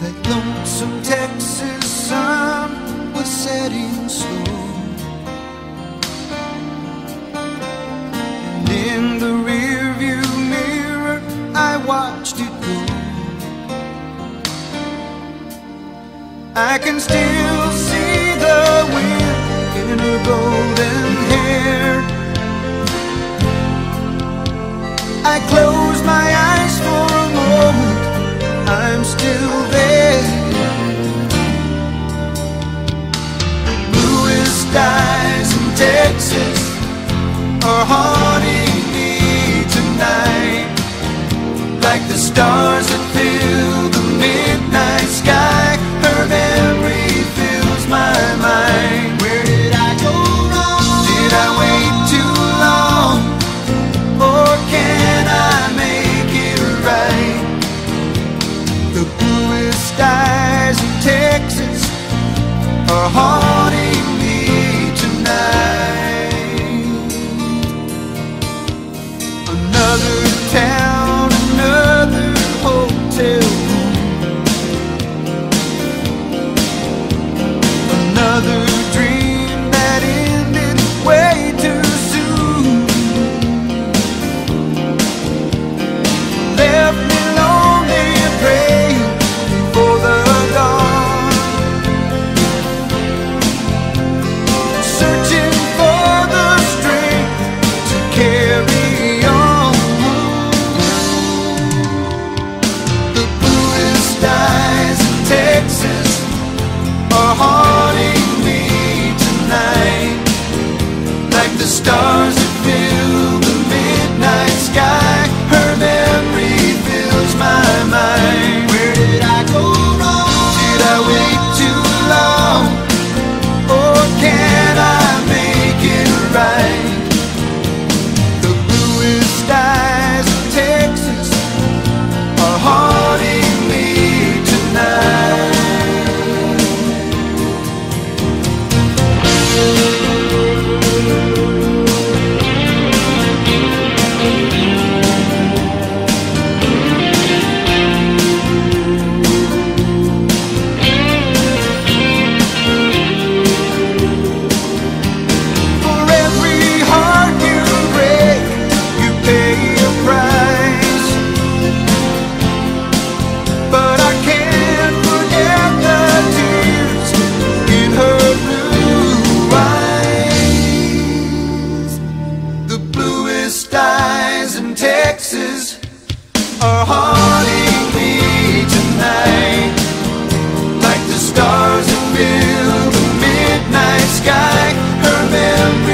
That lonesome Texas sun was setting slow. And in the rearview mirror I watched it go. I can still see the wind in her golden hair. I close her heart.